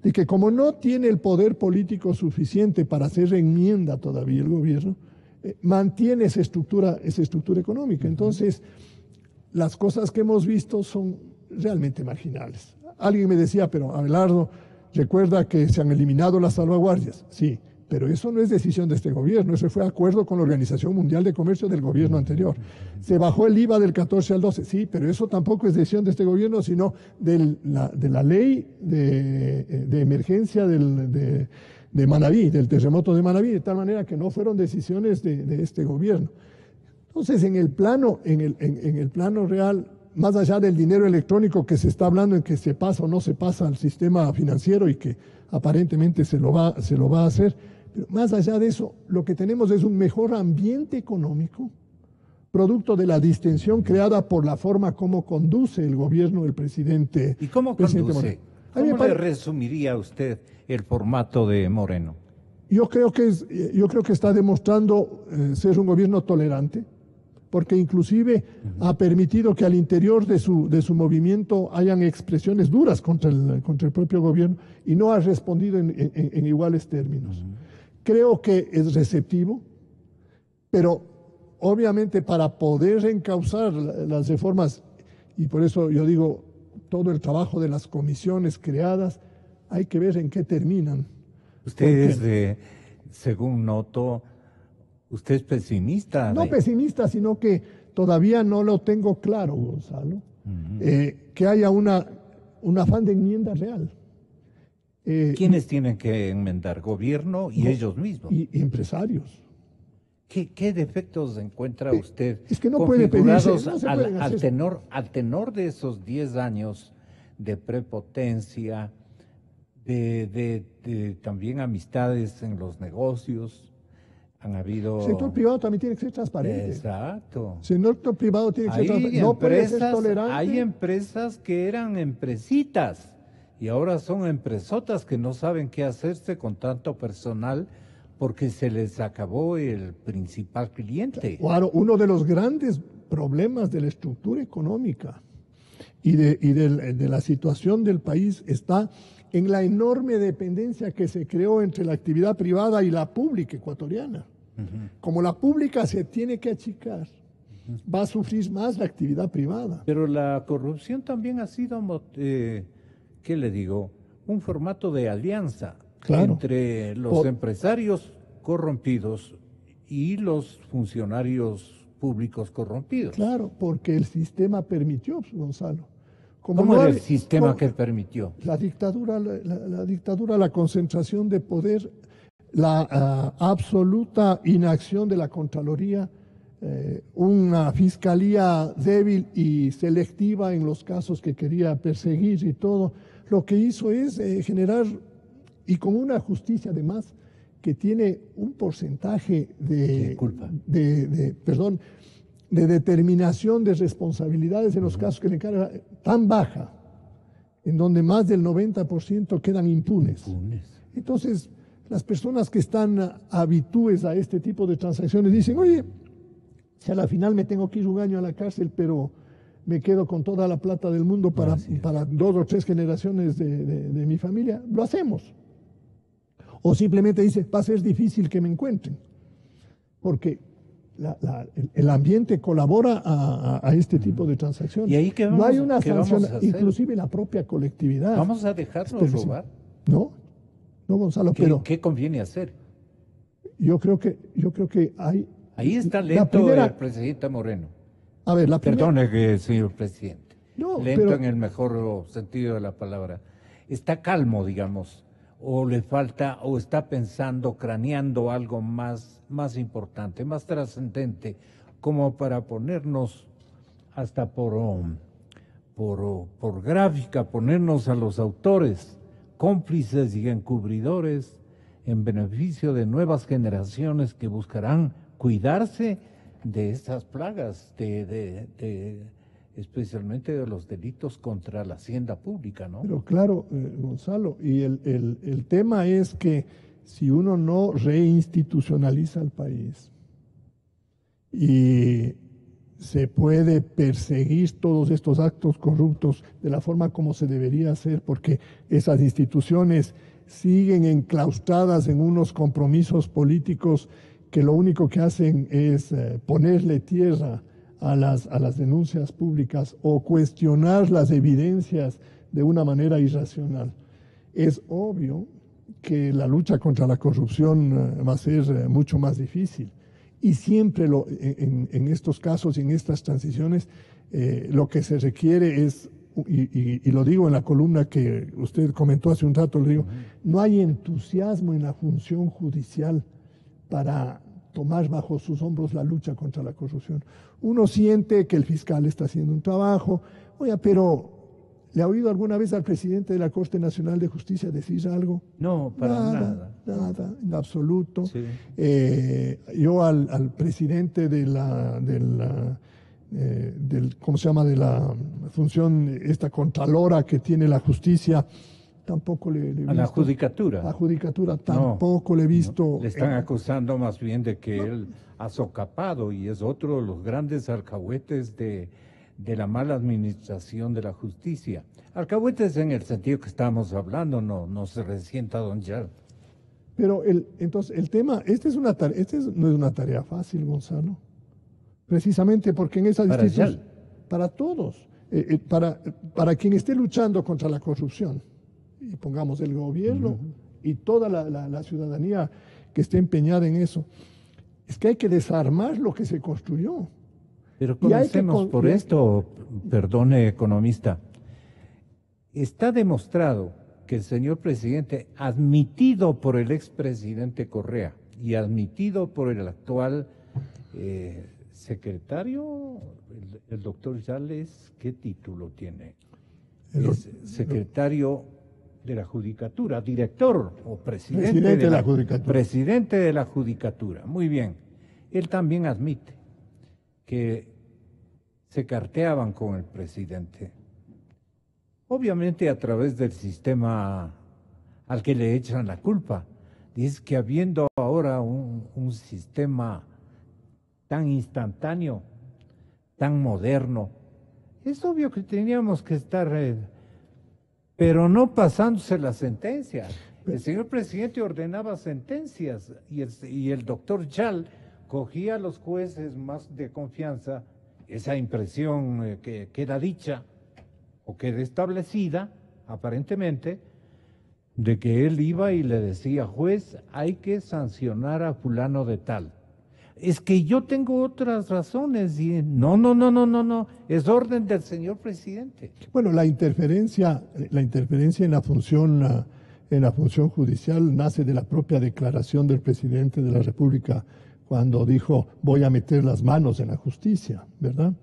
C: de que como no tiene el poder político suficiente para hacer enmienda todavía el gobierno, eh, mantiene esa estructura, esa estructura económica. Entonces, las cosas que hemos visto son realmente marginales. Alguien me decía, pero Abelardo, recuerda que se han eliminado las salvaguardias. Sí, pero eso no es decisión de este gobierno, eso fue acuerdo con la Organización Mundial de Comercio del gobierno anterior. Se bajó el IVA del 14 al 12, sí, pero eso tampoco es decisión de este gobierno, sino de la, de la ley de, emergencia del, de, de, Manabí, del terremoto de Manabí, de tal manera que no fueron decisiones de, de este gobierno. Entonces, en el plano, en el, en, en el plano real, más allá del dinero electrónico que se está hablando en que se pasa o no se pasa al sistema financiero y que aparentemente se lo va, se lo va a hacer, pero más allá de eso, lo que tenemos es un mejor ambiente económico, producto de la distensión creada por la forma como conduce el gobierno del presidente.
B: ¿Y cómo conduce? ¿Cómo le resumiría usted el formato de Moreno?
C: Yo creo que, es, yo creo que está demostrando eh, ser un gobierno tolerante, porque inclusive ha permitido que al interior de su, de su movimiento hayan expresiones duras contra el, contra el propio gobierno y no ha respondido en, en, iguales términos. Creo que es receptivo, pero obviamente para poder encauzar las reformas, y por eso yo digo, todo el trabajo de las comisiones creadas, hay que ver en qué terminan.
B: Usted es de, según noto, usted es pesimista.
C: No pesimista, sino que todavía no lo tengo claro, Gonzalo, eh, que haya una, un afán de enmienda real.
B: Eh, ¿Quiénes tienen que enmendar? ¿Gobierno y ellos mismos?
C: Y, empresarios.
B: ¿Qué, defectos encuentra eh, usted?
C: Es que no puede pedirse,
B: al, tenor, al tenor de esos 10 años de prepotencia, de, también amistades en los negocios, han habido...
C: El sector privado también tiene que ser transparente.
B: Exacto.
C: El sector privado tiene que ser transparente. No puede ser tolerante.
B: Hay empresas que eran empresitas y ahora son empresotas que no saben qué hacerse con tanto personal porque se les acabó el principal cliente.
C: Claro, uno de los grandes problemas de la estructura económica y de, y de, la situación del país está en la enorme dependencia que se creó entre la actividad privada y la pública ecuatoriana. Como la pública se tiene que achicar, va a sufrir más la actividad privada.
B: Pero la corrupción también ha sido eh, ¿qué le digo? Un formato de alianza entre los empresarios corrompidos y los funcionarios públicos corrompidos.
C: Claro, porque el sistema permitió, Gonzalo.
B: ¿Cómo era el sistema que permitió?
C: La dictadura, la, dictadura, la concentración de poder, la ah, absoluta inacción de la Contraloría, eh, una fiscalía débil y selectiva en los casos que quería perseguir y todo lo que hizo es eh, generar, y con una justicia además, que tiene un porcentaje de, de, perdón, de determinación de responsabilidades en los casos que le encarga tan baja, en donde más del 90% quedan impunes. Entonces, las personas que están habitúes a este tipo de transacciones dicen, oye, si a la final me tengo que ir un año a la cárcel, pero me quedo con toda la plata del mundo para, para dos o tres generaciones de, mi familia, lo hacemos. O simplemente dice, va a ser difícil que me encuentren, porque el, ambiente colabora a, este tipo de transacciones.
B: ¿Y ahí que
C: no hay una sanción, inclusive la propia colectividad.
B: ¿Vamos a dejarnos robar?
C: No, no Gonzalo,
B: ¿Qué,
C: pero...
B: ¿Qué conviene hacer?
C: Yo creo que, yo creo que hay...
B: Ahí está lento el presidente Moreno.
C: A ver, la
B: Perdone, señor presidente. Lento en el mejor sentido de la palabra. Está calmo, digamos, o le falta, o está pensando, craneando algo más, más importante, más trascendente, como para ponernos hasta por, por, por gráfica, ponernos a los autores cómplices y encubridores en beneficio de nuevas generaciones que buscarán cuidarse de estas plagas, de, especialmente de los delitos contra la hacienda pública, ¿no?
C: Pero claro, eh, Gonzalo, y el, el, el tema es que si uno no reinstitucionaliza al país y se puede perseguir todos estos actos corruptos de la forma como se debería hacer, porque esas instituciones siguen enclaustradas en unos compromisos políticos que lo único que hacen es eh, ponerle tierra a las, a las denuncias públicas o cuestionar las evidencias de una manera irracional. Es obvio que la lucha contra la corrupción eh, va a ser eh, mucho más difícil. Y siempre lo, en, en, estos casos y en estas transiciones, eh, lo que se requiere es, y, y, lo digo en la columna que usted comentó hace un rato, le digo, no hay entusiasmo en la función judicial para tomar bajo sus hombros la lucha contra la corrupción. Uno siente que el fiscal está haciendo un trabajo, oiga, pero ¿Le ha oído alguna vez al presidente de la Corte Nacional de Justicia decir algo?
B: No, para nada. Nada,
C: nada en absoluto. Sí. Eh, yo al, al, presidente de la, de la eh, del, ¿cómo se llama? De la función, esta contralora que tiene la justicia, tampoco le, le he visto.
B: A la judicatura.
C: La judicatura tampoco no, le he visto.
B: No. Le están acusando más bien de que él ha socapado y es otro de los grandes alcahuetes de de la mala administración de la justicia. Alcahuetes en el sentido que estamos hablando, no, no se resienta don Yal.
C: Pero el, entonces el tema, esta es una tarea, este es, no es una tarea fácil, Gonzalo. Precisamente porque en esa
B: para
C: para todos, eh, eh, para, para quien esté luchando contra la corrupción, y pongamos el gobierno uh -huh. y toda la, la, la ciudadanía que esté empeñada en eso, es que hay que desarmar lo que se construyó.
B: Pero comencemos por esto, perdone economista. Está demostrado que el señor presidente, admitido por el expresidente Correa y admitido por el actual eh, secretario, el, el, doctor Yales, ¿qué título tiene?
C: El,
B: es secretario de la Judicatura, director o presidente,
C: presidente
B: de,
C: de,
B: la,
C: la Judicatura.
B: Presidente de la Judicatura. Muy bien. Él también admite que se carteaban con el presidente. Obviamente a través del sistema al que le echan la culpa. Dice que habiendo ahora un, un sistema tan instantáneo, tan moderno, es obvio que teníamos que estar, eh, pero no pasándose las sentencias. El señor presidente ordenaba sentencias y el, y el doctor Chal cogía a los jueces más de confianza, esa impresión eh, que queda dicha o queda establecida, aparentemente, de que él iba y le decía, juez, hay que sancionar a fulano de tal. Es que yo tengo otras razones y no, no, no, no, no, no, es orden del señor presidente.
C: Bueno, la interferencia, la interferencia en la función, en la función judicial nace de la propia declaración del presidente de la República cuando dijo voy a meter las manos en la justicia, ¿verdad?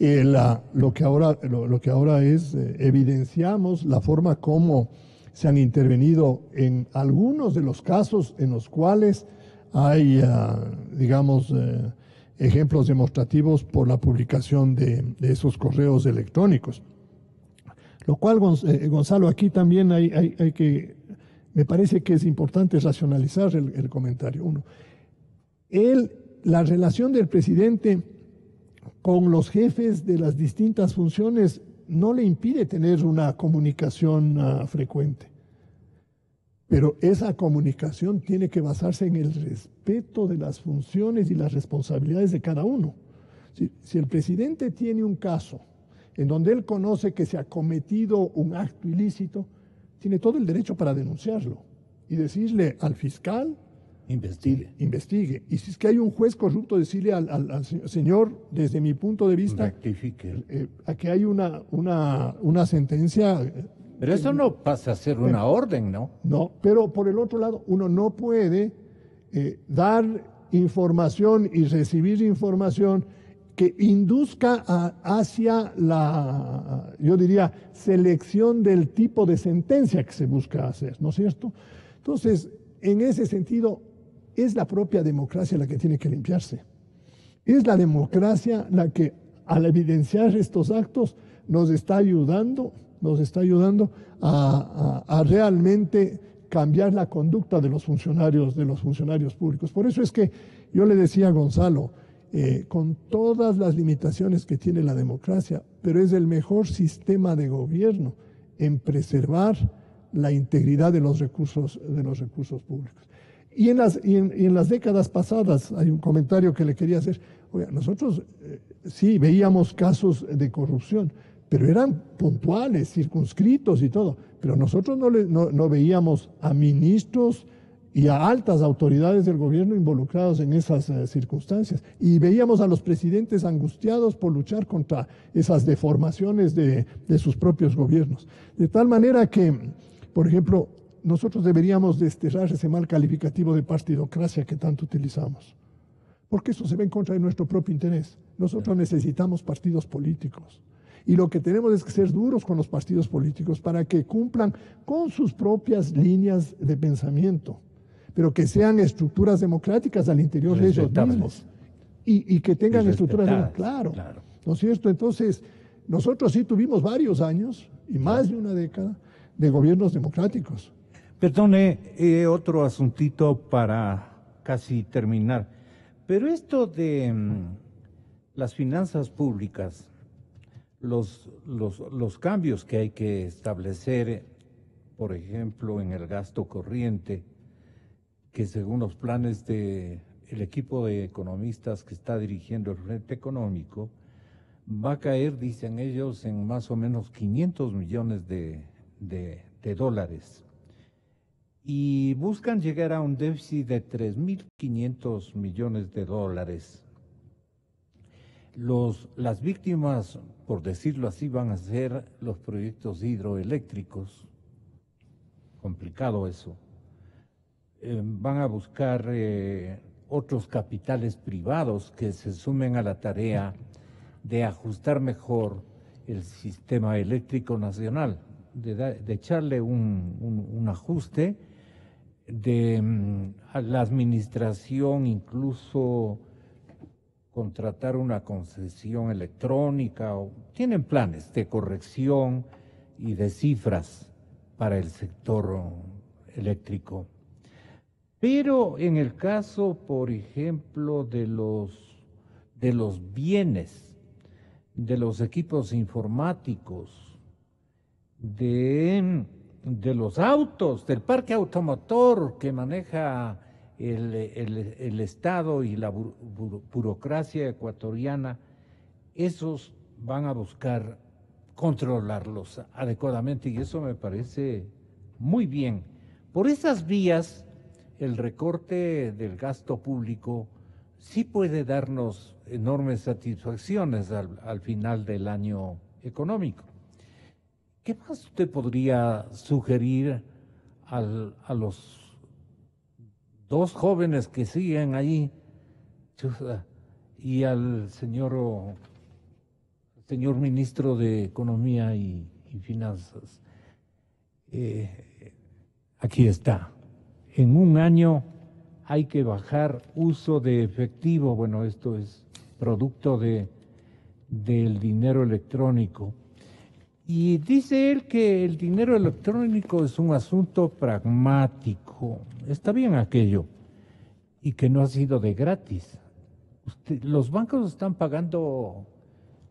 C: Eh, lo, que ahora, es, eh, evidenciamos la forma como se han intervenido en algunos de los casos en los cuales hay, uh, digamos, uh, ejemplos demostrativos por la publicación de, esos correos electrónicos. Lo cual, eh, Gonzalo, aquí también hay, que, me parece que es importante racionalizar el, el comentario. Uno, él, la relación del presidente con los jefes de las distintas funciones no le impide tener una comunicación uh, frecuente. Pero esa comunicación tiene que basarse en el respeto de las funciones y las responsabilidades de cada uno. Si, si, el presidente tiene un caso en donde él conoce que se ha cometido un acto ilícito, tiene todo el derecho para denunciarlo y decirle al fiscal,
B: Investigue.
C: Investigue. Y si es que hay un juez corrupto, decirle al, al, al señor, desde mi punto de vista,
B: Rectifique.
C: Eh, aquí hay una, una, una sentencia.
B: Pero eso no pasa a ser una orden, ¿no?
C: No, pero por el otro lado, uno no puede eh, dar información y recibir información que induzca a, hacia la, yo diría, selección del tipo de sentencia que se busca hacer, ¿no es cierto? Entonces, en ese sentido, es la propia democracia la que tiene que limpiarse. Es la democracia la que al evidenciar estos actos, nos está ayudando, nos está ayudando a, realmente cambiar la conducta de los funcionarios, de los funcionarios públicos. Por eso es que yo le decía a Gonzalo, eh, con todas las limitaciones que tiene la democracia, pero es el mejor sistema de gobierno en preservar la integridad de los recursos, de los recursos públicos. Y en, las, y en, las décadas pasadas, hay un comentario que le quería hacer, nosotros eh, sí veíamos casos de corrupción, pero eran puntuales, circunscritos y todo, pero nosotros no, no, no veíamos a ministros, y a altas autoridades del gobierno involucrados en esas eh, circunstancias. Y veíamos a los presidentes angustiados por luchar contra esas deformaciones de, de, sus propios gobiernos. De tal manera que, por ejemplo, nosotros deberíamos desterrar ese mal calificativo de partidocracia que tanto utilizamos. Porque eso se ve en contra de nuestro propio interés. Nosotros necesitamos partidos políticos. Y lo que tenemos es que ser duros con los partidos políticos para que cumplan con sus propias líneas de pensamiento pero que sean estructuras democráticas al interior de ellos mismos y, que tengan estructuras claro, claro, ¿no es cierto? Entonces, nosotros sí tuvimos varios años y más de una década de gobiernos democráticos.
B: Perdone, eh, otro asuntito para casi terminar. Pero esto de mm, las finanzas públicas, los, los, cambios que hay que establecer, por ejemplo, en el gasto corriente, que según los planes del el equipo de economistas que está dirigiendo el Frente Económico, va a caer, dicen ellos, en más o menos 500 millones de, de dólares. Y buscan llegar a un déficit de 3.500 millones de dólares. Los, las víctimas, por decirlo así, van a ser los proyectos hidroeléctricos. Complicado eso eh, van a buscar eh, otros capitales privados que se sumen a la tarea de ajustar mejor el sistema eléctrico nacional, de, echarle un, ajuste, de mm, la administración incluso contratar una concesión electrónica, o, tienen planes de corrección y de cifras para el sector eléctrico. Pero en el caso, por ejemplo, de los, de los bienes, de los equipos informáticos, de, de los autos, del parque automotor que maneja el, el, Estado y la burocracia ecuatoriana, esos van a buscar controlarlos adecuadamente y eso me parece muy bien. Por esas vías el recorte del gasto público sí puede darnos enormes satisfacciones al, final del año económico. ¿Qué más usted podría sugerir a los dos jóvenes que siguen allí y al señor, señor ministro de Economía y, Finanzas? Eh, aquí está en un año hay que bajar uso de efectivo, bueno, esto es producto de, del dinero electrónico. Y dice él que el dinero electrónico es un asunto pragmático, está bien aquello, y que no ha sido de gratis. los bancos están pagando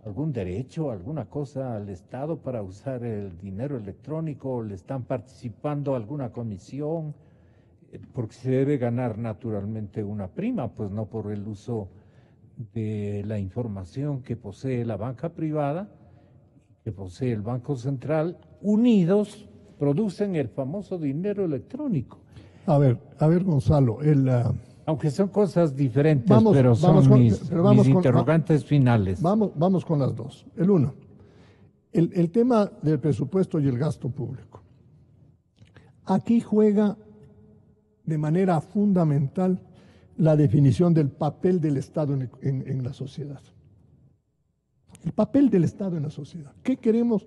B: algún derecho, alguna cosa al Estado para usar el dinero electrónico, le están participando alguna comisión porque se debe ganar naturalmente una prima, pues no por el uso de la información que posee la banca privada, que posee el Banco Central, unidos producen el famoso dinero electrónico.
C: A ver, a ver Gonzalo, el... Ah,
B: Aunque son cosas diferentes, pero son mis, interrogantes finales.
C: Vamos, vamos con las dos. El uno, el, el tema del presupuesto y el gasto público. Aquí juega de manera fundamental la definición del papel del Estado en, la sociedad. El papel del Estado en la sociedad. ¿Qué queremos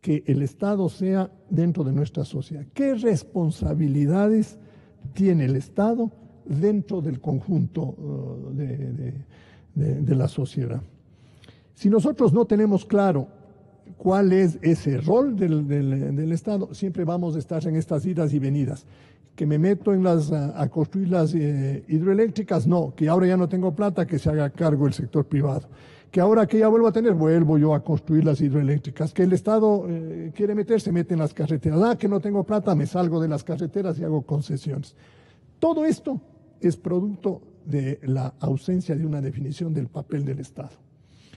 C: que el Estado sea dentro de nuestra sociedad? ¿Qué responsabilidades tiene el Estado dentro del conjunto uh, de, la sociedad? Si nosotros no tenemos claro cuál es ese rol del, Estado, siempre vamos a estar en estas idas y venidas. Que me meto en las, a, construir las eh, hidroeléctricas, no, que ahora ya no tengo plata, que se haga cargo el sector privado. Que ahora que ya vuelvo a tener, vuelvo yo a construir las hidroeléctricas. Que el Estado eh, quiere meterse, mete en las carreteras. Ah, que no tengo plata, me salgo de las carreteras y hago concesiones. Todo esto es producto de la ausencia de una definición del papel del Estado.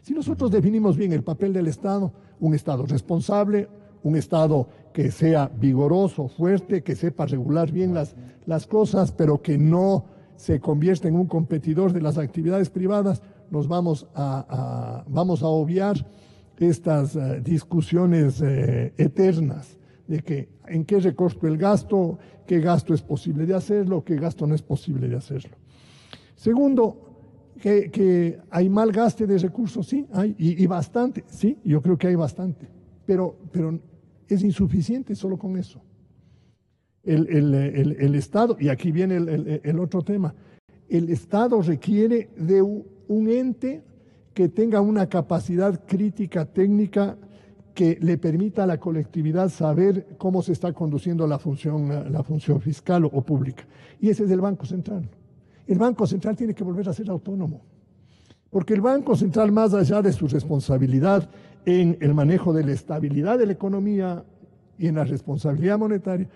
C: Si nosotros definimos bien el papel del Estado, un Estado responsable, un Estado que sea vigoroso, fuerte, que sepa regular bien las, las cosas, pero que no se convierta en un competidor de las actividades privadas, nos vamos a, vamos a obviar estas eh, discusiones eh, eternas de que en qué recorto el gasto, qué gasto es posible de hacerlo, qué gasto no es posible de hacerlo. Segundo, que, hay mal gaste de recursos, sí, hay, y, bastante, sí, yo creo que hay bastante, pero, pero es insuficiente solo con eso. El, Estado, y aquí viene el, otro tema, el Estado requiere de un ente que tenga una capacidad crítica técnica que le permita a la colectividad saber cómo se está conduciendo la función, la función fiscal o pública. Y ese es el Banco Central el Banco Central tiene que volver a ser autónomo. Porque el Banco Central, más allá de su responsabilidad en el manejo de la estabilidad de la economía y en la responsabilidad monetaria,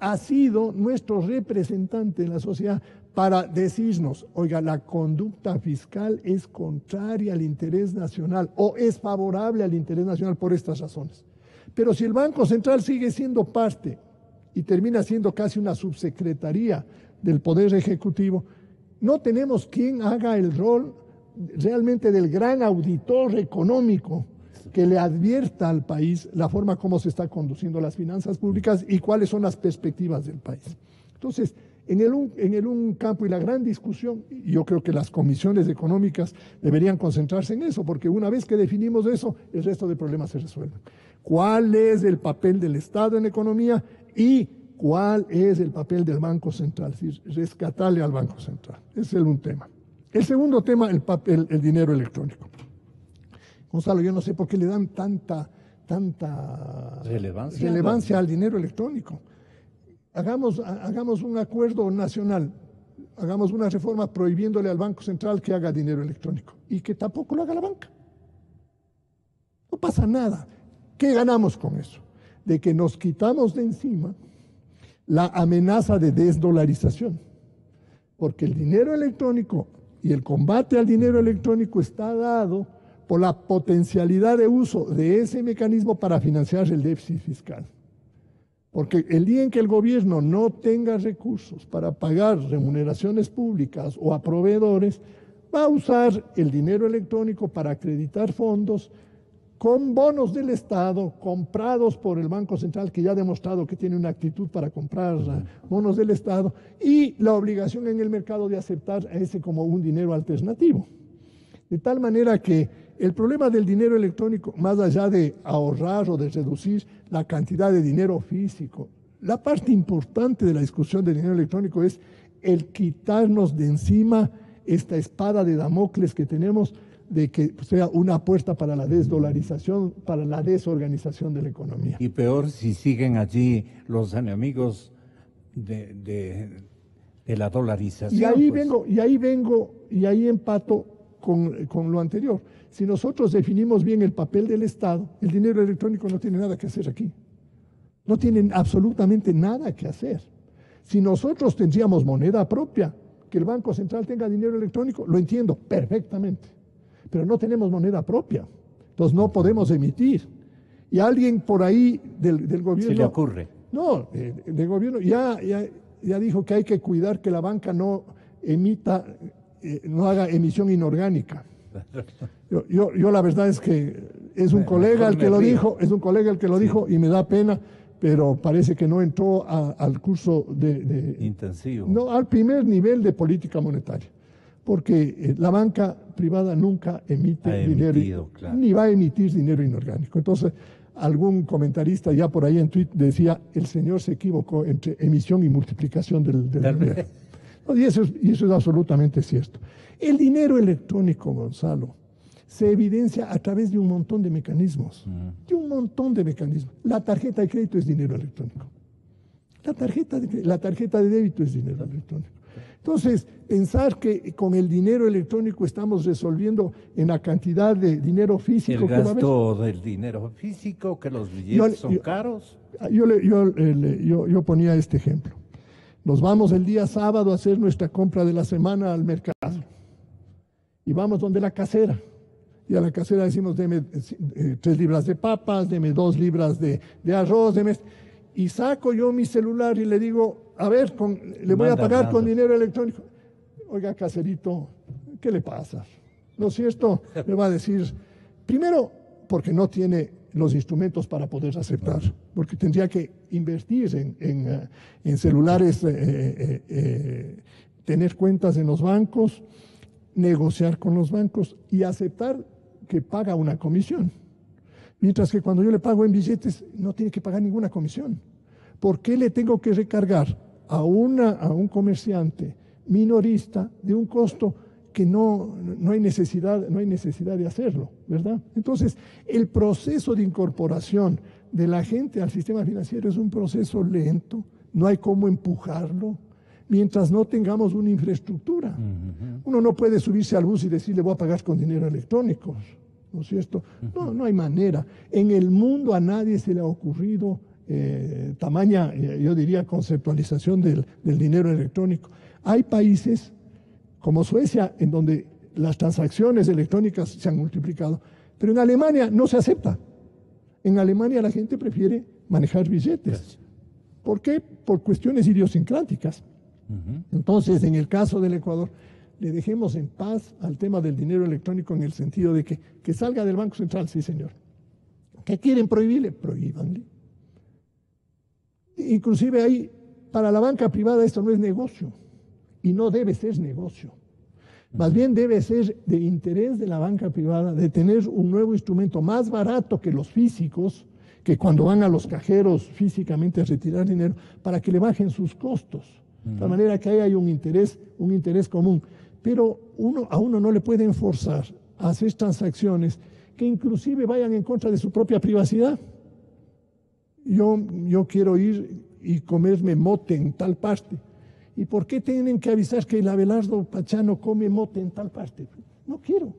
C: ha sido nuestro representante en la sociedad para decirnos, oiga, la conducta fiscal es contraria al interés nacional o es favorable al interés nacional por estas razones. Pero si el Banco Central sigue siendo parte y termina siendo casi una subsecretaría del Poder Ejecutivo, no tenemos quien haga el rol realmente del gran auditor económico que le advierta al país la forma como se está conduciendo las finanzas públicas y cuáles son las perspectivas del país. Entonces, en el, un, en el un campo y la gran discusión, yo creo que las comisiones económicas deberían concentrarse en eso, porque una vez que definimos eso, el resto de problemas se resuelven. ¿Cuál es el papel del Estado en economía y cuál es el papel del Banco Central, es decir, rescatarle al Banco Central. Ese es un tema. El segundo tema, el, papel, el dinero electrónico. Gonzalo, yo no sé por qué le dan tanta, tanta
B: relevancia,
C: relevancia al dinero electrónico. Hagamos, un acuerdo nacional, hagamos una reforma prohibiéndole al Banco Central que haga dinero electrónico y que tampoco lo haga la banca. No pasa nada. ¿Qué ganamos con eso? De que nos quitamos de encima la amenaza de desdolarización, porque el dinero electrónico y el combate al dinero electrónico está dado por la potencialidad de uso de ese mecanismo para financiar el déficit fiscal. Porque el día en que el gobierno no tenga recursos para pagar remuneraciones públicas o a proveedores, va a usar el dinero electrónico para acreditar fondos con bonos del Estado comprados por el Banco Central, que ya ha demostrado que tiene una actitud para comprar bonos del Estado, y la obligación en el mercado de aceptar ese como un dinero alternativo. De tal manera que el problema del dinero electrónico, más allá de ahorrar o de reducir la cantidad de dinero físico, la parte importante de la discusión del dinero electrónico es el quitarnos de encima esta espada de Damocles que tenemos de que sea una apuesta para la desdolarización, para la desorganización de la economía.
B: Y peor si siguen allí los enemigos de, la dolarización.
C: Y ahí pues. vengo, y ahí vengo, y ahí empato con, con, lo anterior. Si nosotros definimos bien el papel del Estado, el dinero electrónico no tiene nada que hacer aquí. No tiene absolutamente nada que hacer. Si nosotros tendríamos moneda propia, que el Banco Central tenga dinero electrónico, lo entiendo perfectamente pero no tenemos moneda propia, entonces no podemos emitir. Y alguien por ahí del, gobierno...
B: ¿Se le ocurre?
C: No, eh, del gobierno ya, ya, dijo que hay que cuidar que la banca no emita, eh, no haga emisión inorgánica. Yo, yo, la verdad es que es un colega el que lo dijo, es un colega el que lo dijo y me da pena, pero parece que no entró al curso de, de...
B: Intensivo.
C: No, al primer nivel de política monetaria porque eh, la banca privada nunca emite dinero, ni va a emitir dinero inorgánico. Entonces, algún comentarista ya por ahí en Twitter decía, el señor se equivocó entre emisión y multiplicación del, dinero. y, eso es, y eso es absolutamente cierto. El dinero electrónico, Gonzalo, se evidencia a través de un montón de mecanismos, de un montón de mecanismos. La tarjeta de crédito es dinero electrónico. La tarjeta de, la tarjeta de débito es dinero electrónico. Entonces, pensar que con el dinero electrónico estamos resolviendo en la cantidad de dinero físico.
B: El gasto del dinero físico, que los billetes son caros.
C: Yo, yo, yo ponía este ejemplo. Nos vamos el día sábado a hacer nuestra compra de la semana al mercado. Y vamos donde la casera y a la casera decimos, deme eh, tres libras de papas, deme dos libras de, arroz, deme... Y saco yo mi celular y le digo, a ver, le voy a pagar con dinero electrónico. Oiga, caserito, ¿qué le pasa? ¿No es cierto? Me va a decir, primero, porque no tiene los instrumentos para poder aceptar, porque tendría que invertir en, en, eh, celulares, eh, tener cuentas en los bancos, negociar con los bancos y aceptar que paga una comisión. Mientras que cuando yo le pago en billetes, no tiene que pagar ninguna comisión. ¿Por qué le tengo que recargar a, una, a un comerciante minorista de un costo que no, no, hay necesidad, no hay necesidad de hacerlo, ¿verdad? Entonces, el proceso de incorporación de la gente al sistema financiero es un proceso lento, no hay cómo empujarlo, mientras no tengamos una infraestructura. Uno no puede subirse al bus y decirle voy a pagar con dinero electrónico. ¿no es cierto? No, no hay manera. En el mundo a nadie se le ha ocurrido eh, tamaña, eh, yo diría, conceptualización del, dinero electrónico. Hay países como Suecia en donde las transacciones electrónicas se han multiplicado, pero en Alemania no se acepta. En Alemania la gente prefiere manejar billetes. ¿Por qué? Por cuestiones idiosincráticas. Entonces, en el caso del Ecuador, le dejemos en paz al tema del dinero electrónico en el sentido de que, que salga del Banco Central, sí señor. ¿Qué quieren prohibirle? Prohíbanle. Inclusive ahí, para la banca privada esto no es negocio y no debe ser negocio. Más bien debe ser de interés de la banca privada de tener un nuevo instrumento más barato que los físicos, que cuando van a los cajeros físicamente a retirar dinero, para que le bajen sus costos. De tal manera que ahí hay un interés, un interés común pero uno, a uno no le pueden forzar a hacer transacciones que inclusive vayan en contra de su propia privacidad. Yo, yo quiero ir y comerme mote en tal parte. ¿Y por qué tienen que avisar que el Abelardo Pachano come mote en tal parte? No quiero.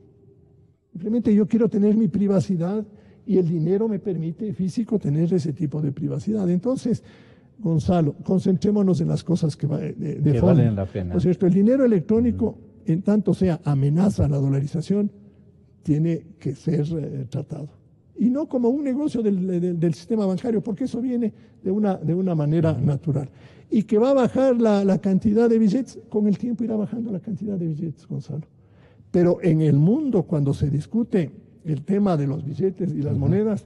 C: Simplemente yo quiero tener mi privacidad y el dinero me permite físico tener ese tipo de privacidad. Entonces, Gonzalo, concentrémonos en las cosas que, de,
B: valen la pena.
C: Por cierto, el dinero electrónico en tanto sea amenaza a la dolarización, tiene que ser eh, tratado. Y no como un negocio del, sistema bancario, porque eso viene de una, de una manera natural. Y que va a bajar la, la, cantidad de billetes, con el tiempo irá bajando la cantidad de billetes, Gonzalo. Pero en el mundo, cuando se discute el tema de los billetes y las monedas,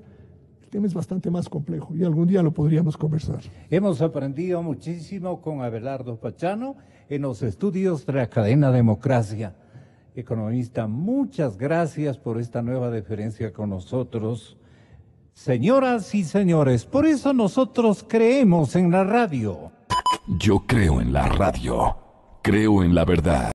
C: el tema es bastante más complejo y algún día lo podríamos conversar.
B: Hemos aprendido muchísimo con Abelardo Pachano en los estudios de la cadena Democracia. Economista, muchas gracias por esta nueva deferencia con nosotros. Señoras y señores, por eso nosotros creemos en la radio.
A: Yo creo en la radio. Creo en la verdad.